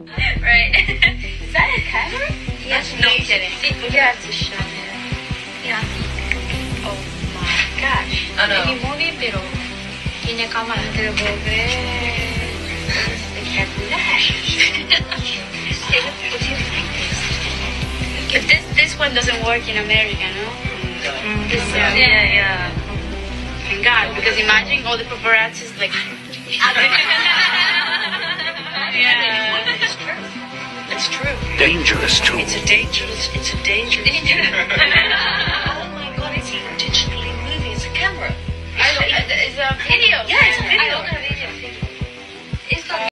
right. Is that a camera? yes, no kidding. You have to show me. Yeah. Oh my gosh. Ano? Any movie pero tiene cámara. Pero ver espectacular. What do you think this? If this this one doesn't work in America, no? This, uh, Yeah, yeah. Thank God, because imagine all the paparazzis like. True. Dangerous too. It's a dangerous. It's a dangerous. oh my god! It's even digitally moving. It's a camera. I, I, it's a video. Yeah,